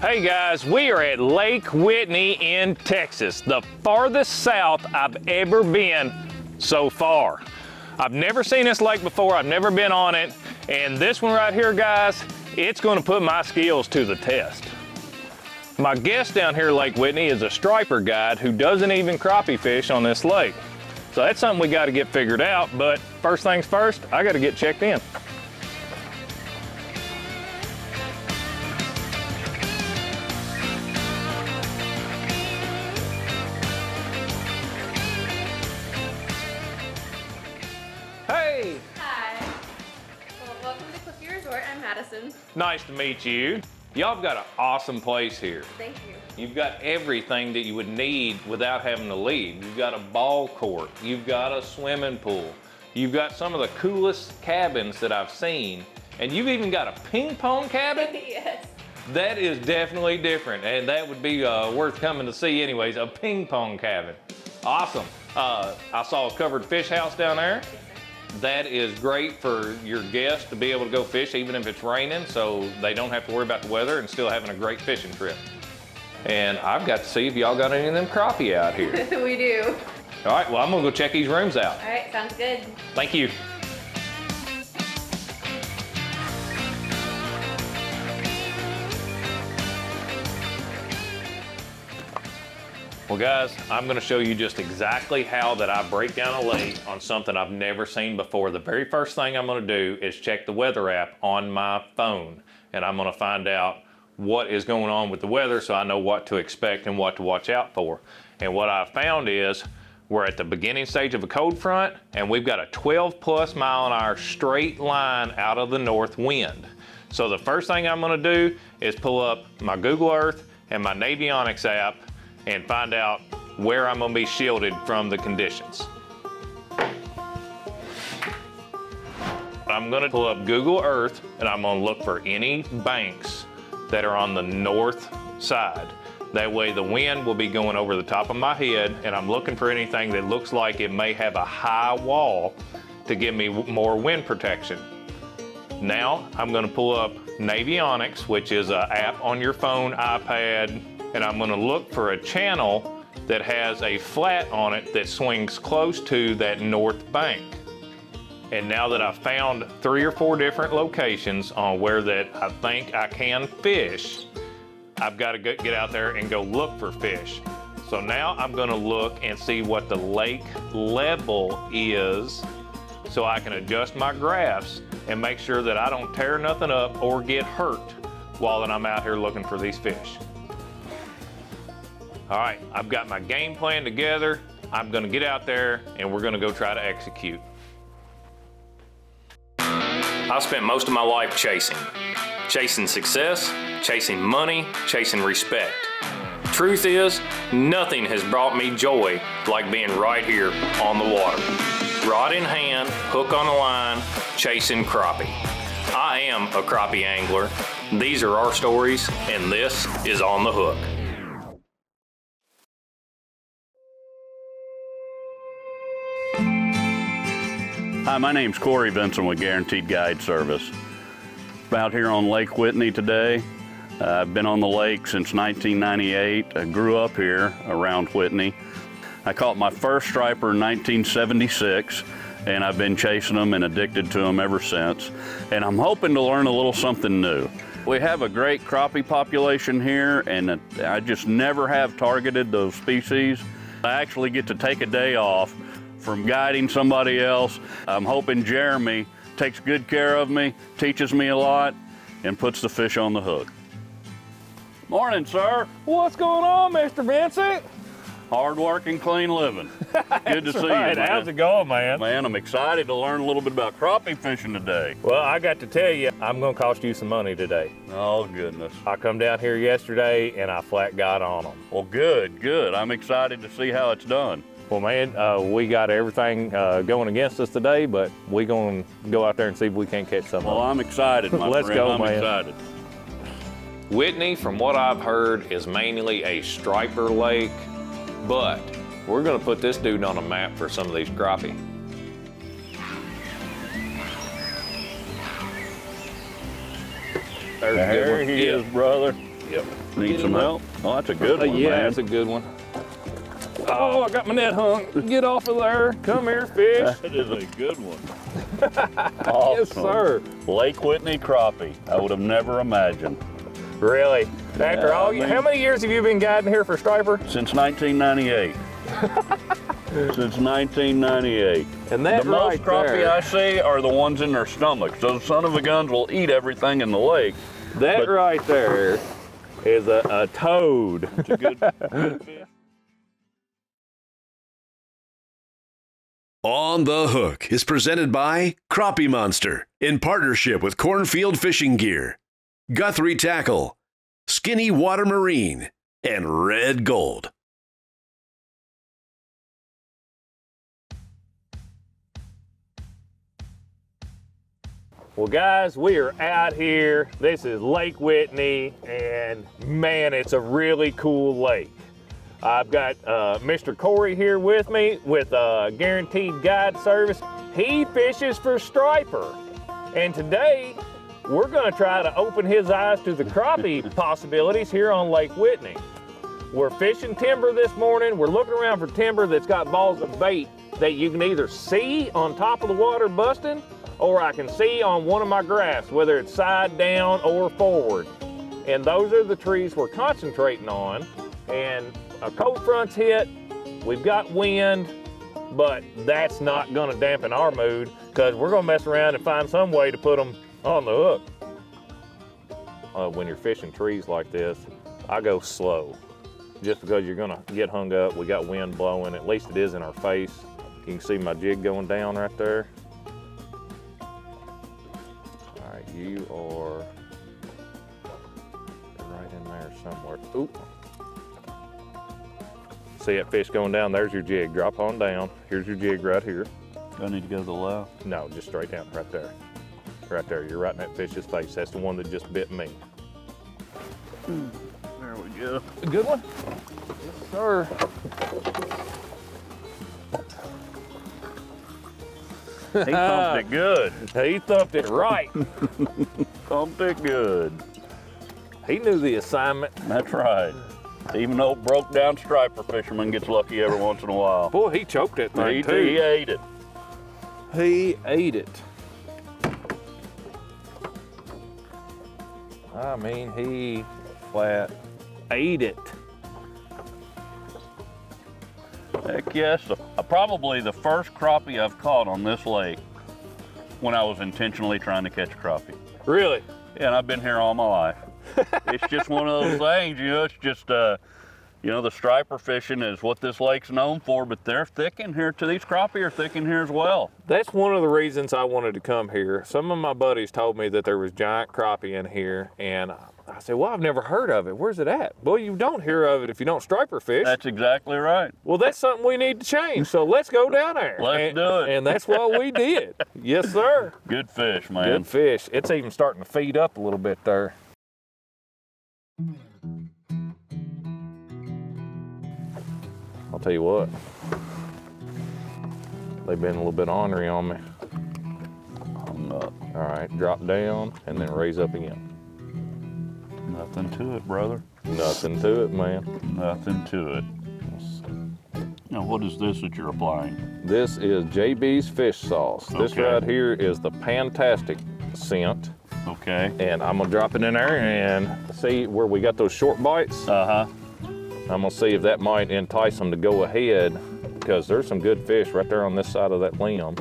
Hey guys, we are at Lake Whitney in Texas, the farthest south I've ever been so far. I've never seen this lake before, I've never been on it, and this one right here, guys, it's gonna put my skills to the test. My guest down here Lake Whitney is a striper guide who doesn't even crappie fish on this lake. So that's something we gotta get figured out, but first things first, I gotta get checked in. Hey, Hi. Well, welcome to Cliffy Resort. I'm Madison. nice to meet you. Y'all have got an awesome place here. Thank you. You've got everything that you would need without having to leave. You've got a ball court, you've got a swimming pool, you've got some of the coolest cabins that I've seen, and you've even got a ping pong cabin? yes. That is definitely different, and that would be uh, worth coming to see anyways, a ping pong cabin. Awesome. Uh, I saw a covered fish house down there. That is great for your guests to be able to go fish even if it's raining, so they don't have to worry about the weather and still having a great fishing trip. And I've got to see if y'all got any of them crappie out here. we do. All right, well, I'm gonna go check these rooms out. All right, sounds good. Thank you. Well guys, I'm gonna show you just exactly how that I break down a lake on something I've never seen before. The very first thing I'm gonna do is check the weather app on my phone and I'm gonna find out what is going on with the weather so I know what to expect and what to watch out for. And what I found is we're at the beginning stage of a cold front and we've got a 12 plus mile an hour straight line out of the north wind. So the first thing I'm gonna do is pull up my Google Earth and my Navionics app and find out where I'm gonna be shielded from the conditions. I'm gonna pull up Google Earth and I'm gonna look for any banks that are on the north side. That way the wind will be going over the top of my head and I'm looking for anything that looks like it may have a high wall to give me more wind protection. Now I'm gonna pull up Navionics, which is an app on your phone, iPad, and I'm gonna look for a channel that has a flat on it that swings close to that north bank. And now that I've found three or four different locations on where that I think I can fish, I've got to get out there and go look for fish. So now I'm going to look and see what the lake level is so I can adjust my graphs and make sure that I don't tear nothing up or get hurt while I'm out here looking for these fish. All right, I've got my game plan together. I'm to get out there and we're to go try to execute. I spent most of my life chasing. Chasing success, chasing money, chasing respect. Truth is, nothing has brought me joy like being right here on the water. Rod in hand, hook on the line, chasing crappie. I am a crappie angler. These are our stories, and this is On the Hook. Hi, my name's Corey Vinson with Guaranteed Guide Service. Out here on Lake Whitney today. Uh, I've been on the lake since 1998. I grew up here around Whitney. I caught my first striper in 1976 and I've been chasing them and addicted to them ever since. And I'm hoping to learn a little something new. We have a great crappie population here and I just never have targeted those species. I actually get to take a day off from guiding somebody else. I'm hoping Jeremy takes good care of me, teaches me a lot, and puts the fish on the hook. Morning, sir. What's going on, Mr. Vincent? Hard work and clean living. Good to see you, man. How's it going, man? Man, I'm excited to learn a little bit about crappie fishing today. Well, I got to tell you, I'm going to cost you some money today. Oh, goodness. I come down here yesterday and I flat got on them. Well, good, good. I'm excited to see how it's done. Well, man, uh, we got everything uh, going against us today, but we going to go out there and see if we can't catch some. Well, I'm excited, my Let's friend. go, I'm man. excited. Whitney, from what I've heard, is mainly a striper lake, but we're going to put this dude on a map for some of these crappie. There's a There one. he Yeah. is, brother. Yep. Need some help? Oh, that's a good Uh, one, yeah, man. that's a good one. Oh, I got my net hung. Get off of there. Come here, fish. That is a good one. Yes, awesome. sir. Lake Whitney crappie. I would have never imagined. Really? After Yeah, all, I mean- how many years have you been guiding here for striper? Since 1998. Since 1998. And that the most right crappie there- I see are the ones in their stomachs. Those son of a guns will eat everything in the lake. That But- right there is a, a toad. It's a good, good fish. On the Hook is presented by Crappie Monster in partnership with Cornfield Fishing Gear, Guthrie Tackle, Skinny Water Marine, and Red Gold. Well, guys, we are out here. This is Lake Whitney, and man, it's a really cool lake. I've got uh, Mr. Corey here with me with uh, Guaranteed Guide Service. He fishes for striper, and today we're going to try to open his eyes to the crappie possibilities here on Lake Whitney. We're fishing timber this morning. We're looking around for timber that's got balls of bait that you can either see on top of the water busting or I can see on one of my graphs, whether it's side down or forward. And those are the trees we're concentrating on. And a cold front's hit, we've got wind, but that's not gonna dampen our mood because we're gonna mess around and find some way to put them on the hook. Uh, when you're fishing trees like this, I go slow just because you're gonna get hung up. We got wind blowing, at least it is in our face. You can see my jig going down right there. All right, you are right in there somewhere. Oop. See that fish going down? There's your jig. Drop on down. Here's your jig right here. I need to go to the left. No, just straight down, right there. Right there. You're right in that fish's face. That's the one that just bit me. Hmm. There we go. A good one? Yes, sir. He pumped it good. He thumped it right. Pumped it good. he knew the assignment. That's right. Even old broke down striper fisherman gets lucky every once in a while. Boy, he choked that thing He, too. he ate it. He ate it. I mean, he flat ate it. Heck yes. Uh, probably the first crappie I've caught on this lake when I was intentionally trying to catch a crappie. Really? Yeah, and I've been here all my life. It's just one of those things, you know, it's just, uh, you know, the striper fishing is what this lake's known for, but they're thick in here, too. These crappie are thick in here as well. That's one of the reasons I wanted to come here. Some of my buddies told me that there was giant crappie in here, and I said, "Well, I've never heard of it. Where's it at?" Well, you don't hear of it if you don't striper fish. That's exactly right. well, that's something we need to change. So let's go down there. Let's and, do it. And that's what we did. yes, sir. Good fish, man. Good fish. It's even starting to feed up a little bit there. I'll tell you what. They've been a little bit ornery on me. I'm not, All right, drop down and then raise up again. nothing to it, brother. Nothing to it, man. Nothing to it. Now, what is this that you're applying? This is JB's fish sauce. This right here is the Fantastic scent. Okay. And I'm gonna drop it in there and see where we got those short bites. Uh huh. I'm gonna see if that might entice them to go ahead because there's some good fish right there on this side of that limb.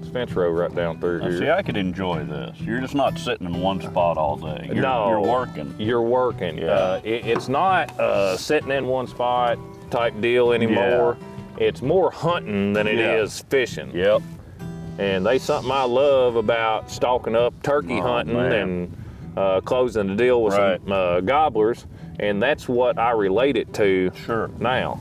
It's fence row right down through Now, here. see, I could enjoy this. You're just not sitting in one spot all day. You're, no, you're working. You're working. Yeah. Uh, it- it's not uh, sitting in one spot type deal anymore. Yeah. It's more hunting than it is Yeah. fishing. Yep. And they something I love about stalking up turkey Oh, hunting man. and uh, closing the deal with Right. some uh, gobblers. And that's what I relate it to Sure. now.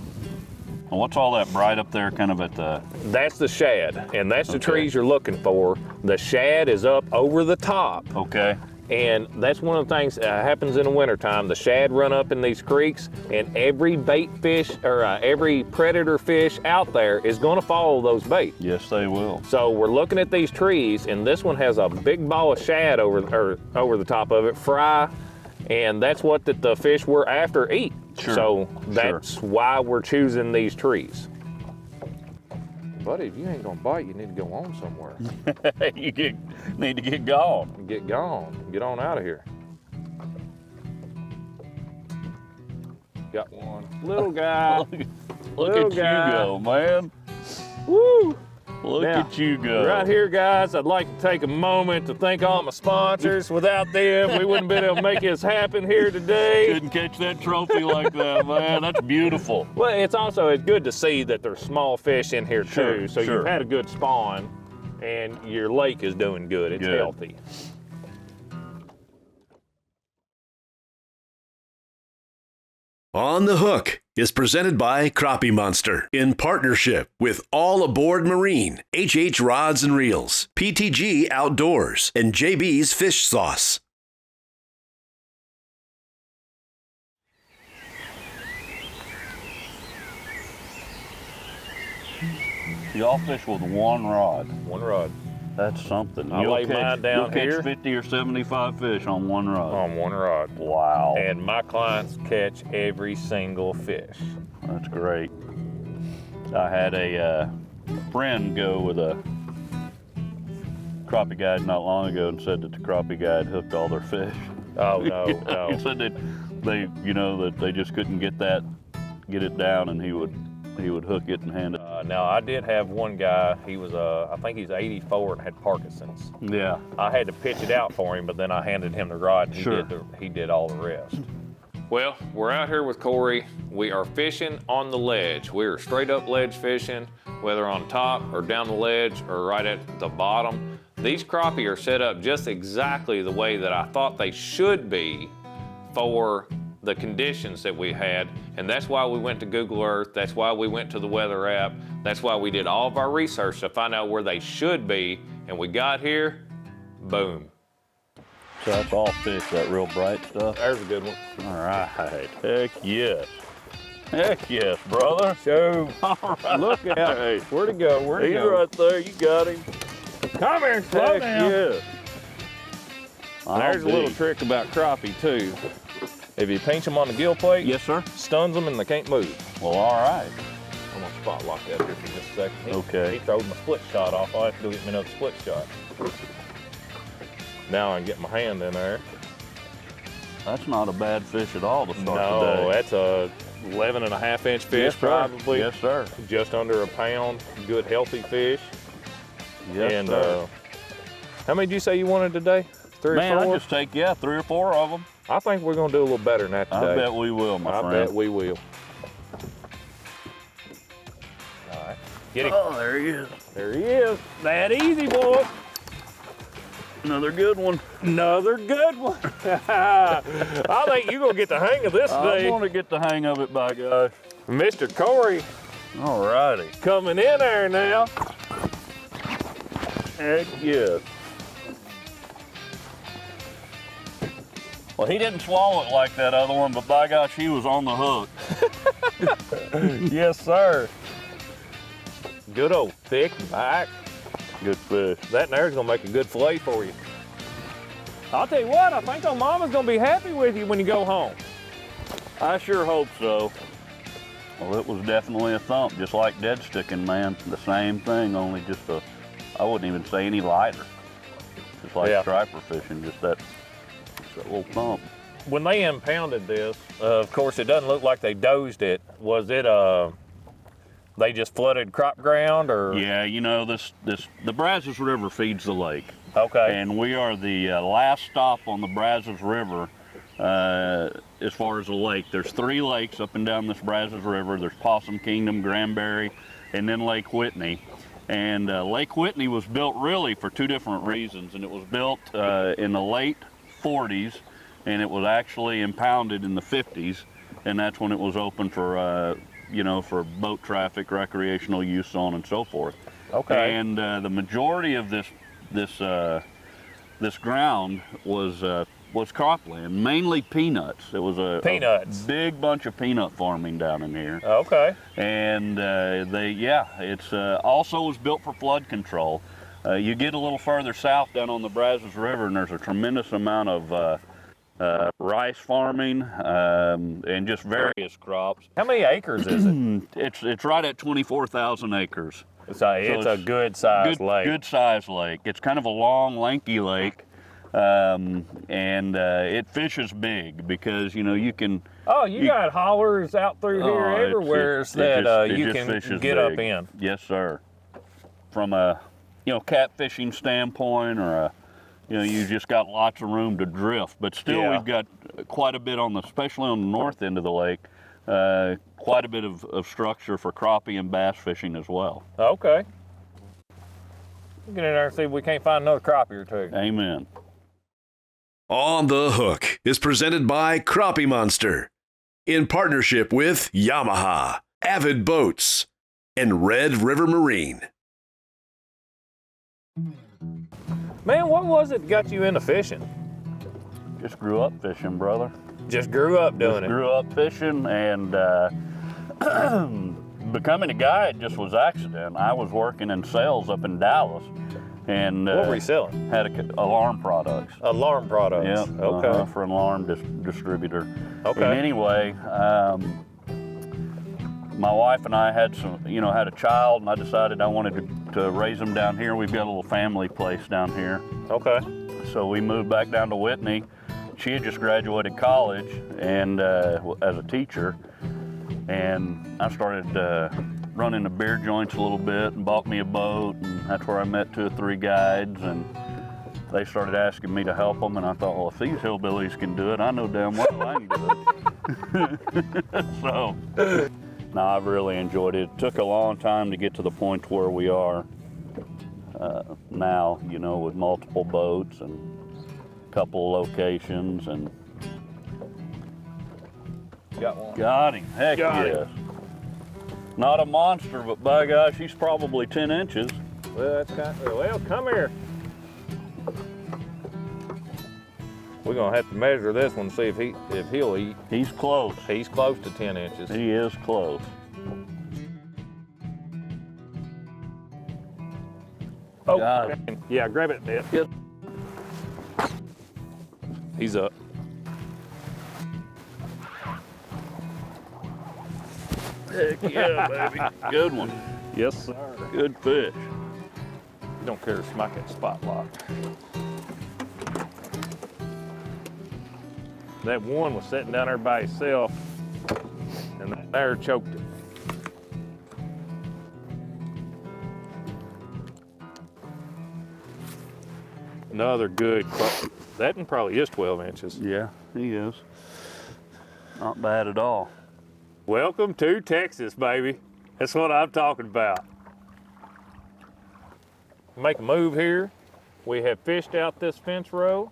And what's all that bright up there, kind of at the? That's the shad, and that's the trees you're looking for. The shad is up over the top, Okay. And that's one of the things that happens in the wintertime. The shad run up in these creeks, and every bait fish or uh, every predator fish out there is going to follow those bait. Yes, they will. So we're looking at these trees, and this one has a big ball of shad over or over the top of it. Fry and that's what the, the fish we're after eat. Sure, So sure. that's why we're choosing these trees. Buddy, if you ain't gonna bite, you need to go on somewhere. you get, need to get gone. Get gone. Get on out of here. Got one. Little guy. Look Little at guy. you go, man. Woo! Look Now, at you go. Right here, guys, I'd like to take a moment to thank all my sponsors. Without them, we wouldn't been able to make this happen here today. Couldn't catch that trophy like that, man. That's beautiful. Well, it's also it's good to see that there's small fish in here Sure, too. So sure. you've had a good spawn, and your lake is doing good. It's Good. healthy. On the Hook is presented by Crappie Monster in partnership with All Aboard Marine, HH Rods and Reels, PTG Outdoors, and JB's Fish Sauce. Y'all fish with one rod. One rod That's something. I You'll lay catch, mine down you'll catch 50 or 75 fish on one rod. on one rod, wow. and my clients catch every single fish. That's great. I had a uh, friend go with a crappie guide not long ago and said that the crappie guide hooked all their fish. Oh no, he no. said that they, you know, that they just couldn't get that, get it down, and he would, he would hook it and hand it. Now I did have one guy. He was, uh, I think he's 84 and had Parkinson's. Yeah. I had to pitch it out for him, but then I handed him the rod. And he Sure. did the, he did all the rest. Well, we're out here with Corey. We are fishing on the ledge. We are straight up ledge fishing, whether on top or down the ledge or right at the bottom. These crappie are set up just exactly the way that I thought they should be for the conditions that we had. And that's why we went to Google Earth. That's why we went to the weather app. That's why we did all of our research to find out where they should be. And we got here, boom. So that's all fish, that real bright stuff. There's a good one. All right. Heck yes. Heck yes, brother. Show. All right. Look out. Hey, Where'd he go? Where'd he he's go? right there. You got him. Come here, slow Heck down. yes. I'll There's a little trick about crappie too. If you pinch them on the gill plate, Yes, sir. stuns them and they can't move. Well, all right. I'm gonna spot lock that here for just a second. He- Okay. He throwed my split shot off. I have to go get me another split shot. Now I can get my hand in there. That's not a bad fish at all to start no, the day. that's a 11 and a half inch fish, yes, probably. Yes, sir. Just under a pound. Good, healthy fish. Yes, and sir. uh, how many did you say you wanted today? Three Man, or I just take yeah three or four of them. I think we're gonna do a little better than that today. I bet we will, my I friend. I bet we will. All right. Get him. Oh, there he is. There he is. That easy, boy. Another good one. Another good one. I think you're going to get the hang of this thing. I today. want to get the hang of it, by gosh. Mr. Corey All righty. coming in there now. Heck yes. Well, he didn't swallow it like that other one, but by gosh, he was on the hook. yes, sir. Good old thick back. Good fish. That there's going to make a good fillet for you. I'll tell you what, I think our mama's going to be happy with you when you go home. I sure hope so. Well, it was definitely a thump, just like dead sticking, man. The same thing, only just a, I wouldn't even say any lighter. Just like Yeah. striper fishing, just that, just that little thump. when they impounded this, uh, of course, it doesn't look like they dozed it. Was it uh, they just flooded crop ground or? Yeah, you know, this, this, the Brazos River feeds the lake. Okay. And we are the uh, last stop on the Brazos River uh, as far as the lake. There's three lakes up and down this Brazos River. There's Possum Kingdom, Granbury, and then Lake Whitney. And uh, Lake Whitney was built really for two different reasons. And it was built uh, in the late 40s, and it was actually impounded in the 50s. And that's when it was open for, uh, you know, for boat traffic, recreational use, so on and so forth. okay. And uh, the majority of this this uh, this ground was uh, was cropland, mainly peanuts. It was a, a Peanuts. big bunch of peanut farming down in here, okay. and uh, they yeah, it's uh, also was built for flood control. Uh, you get a little further south down on the Brazos River, and there's a tremendous amount of uh, uh, rice farming, um, and just various crops. How many acres is it? It's it's right at 24,000 acres. So it's, a good sized good, lake. Good sized lake. It's kind of a long, lanky lake, um, and uh, it fishes big because you know you can. Oh, you, You- got hollers out through Oh, here everywhere it- it that just- uh, you can get up in. Yes, sir. From a you know catfishing standpoint, or a you know you just got lots of room to drift, but still Yeah. we've got quite a bit on the, especially on the north end of the lake, uh, quite a bit of, of structure for crappie and bass fishing as well. Okay. Get in there and see if we can't find another crappie or two. Amen. On the Hook is presented by Crappie Monster in partnership with Yamaha, Avid Boats, and Red River Marine. Man, what was it that got you into fishing? Just grew up fishing, brother. Just grew up doing Just it. grew up fishing and uh, becoming a guide just was accident. I was working in sales up in Dallas and What uh, were you selling? had a, alarm products. Alarm products. Yeah, Okay. uh-huh, for an alarm dis- distributor. Okay. And anyway, um, my wife and I had some, you know, had a child, and I decided I wanted to, to raise them down here. We've got a little family place down here, Okay. so we moved back down to Whitney. She had just graduated college and uh, as a teacher, and I started uh, running the beer joints a little bit and bought me a boat, and that's where I met two or three guides, and they started asking me to help them, and I thought, well, if these hillbillies can do it, I know damn well I can do it. so, no, I've really enjoyed it. It took a long time to get to the point where we are uh, now, you know, with multiple boats and a couple locations, and Got one. got him. Heck Got yes. him. Not a monster, but by gosh, he's probably 10 inches. Well, that's kind of, well, come here. We're gonna have to measure this one, to see if he if he'll eat. He's close. He's close to 10 inches. He is close. Oh, Got it. yeah, grab it, Ned. Yep. He's up. Heck yeah, baby. Good one. Yes, sir. Good fish. You don't care to smack that spot lock. That one was sitting down there by itself, and that there choked it. Another good, that one probably is 12 inches. Yeah, he is. Not bad at all. Welcome to Texas, baby. That's what I'm talking about. Make a move here. We have fished out this fence row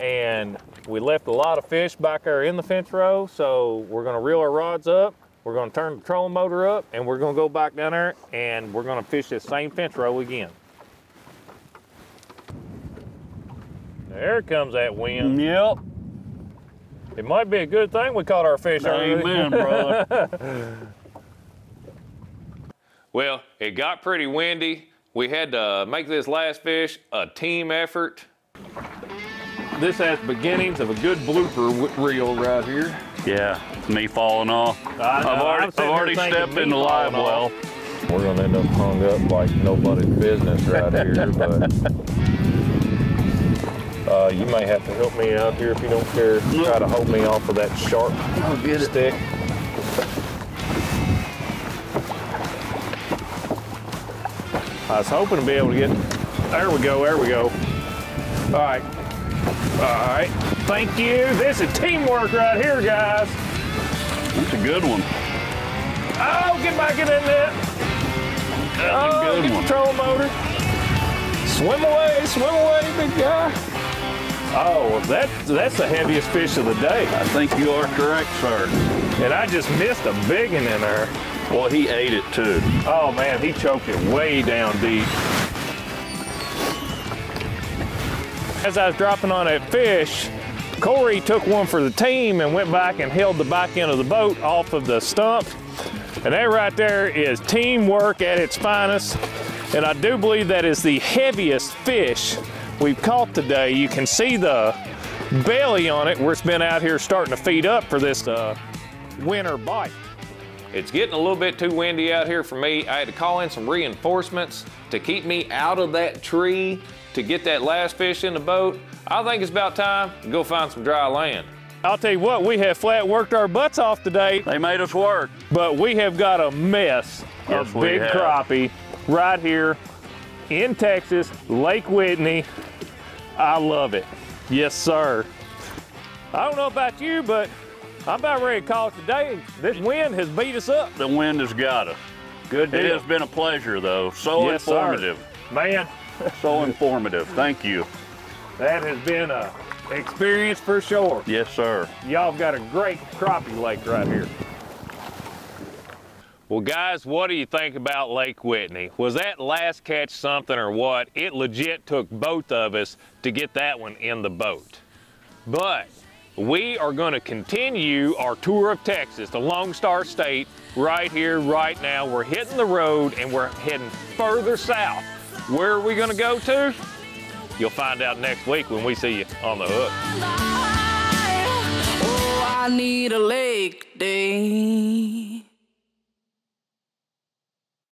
and we left a lot of fish back there in the fence row. So we're gonna reel our rods up. We're gonna turn the trolling motor up and we're gonna go back down there and we're gonna fish this same fence row again. There comes that wind. Yep. It might be a good thing we caught our fish early. Amen, brother. Well, it got pretty windy. We had to make this last fish a team effort. This has beginnings of a good blooper reel right here. yeah, me falling off. I I've already, I've already stepped me in the live falling well. We're gonna end up hung up like nobody's business right here, but uh, you may have to help me out here if you don't care. Try to hold me off of that sharp I'll it. stick. I was hoping to be able to get. There we go. There we go. All right. All right. Thank you. This is teamwork right here, guys. That's a good one. Oh, get back in there. That's Oh, a good get one. trolling motor. Swim away, swim away, big guy. Oh, that, that's the heaviest fish of the day. I think you are correct, sir. And I just missed a big one in there. Well, he ate it too. Oh man, he choked it way down deep. As I was dropping on that fish, Corey took one for the team and went back and held the back end of the boat off of the stump. And that right there is teamwork at its finest. And I do believe that is the heaviest fish we've caught today. You can see the belly on it where it's been out here starting to feed up for this uh, winter bite. It's getting a little bit too windy out here for me. I had to call in some reinforcements to keep me out of that tree to get that last fish in the boat. I think it's about time to go find some dry land. I'll tell you what, we have flat worked our butts off today, They made us work. but we have got a mess Yes, of big have. crappie right here in Texas, Lake Whitney. I love it. Yes, sir. I don't know about you, but I'm about ready to call it today. This wind has beat us up. The wind has got us. Good It has been a pleasure, though. So Yes, sir. informative. Man, So informative. Thank you. that has been a experience for sure. Yes, sir. Y'all got a great crappie lake right here. Well, guys, what do you think about Lake Whitney? Was that last catch something or what? It legit took both of us to get that one in the boat. But we are going to continue our tour of Texas, the Lone Star State, right here, right now. We're hitting the road and we're heading further south. Where are we going to go to? You'll find out next week when we see you on the hook. Oh, I need a lake day.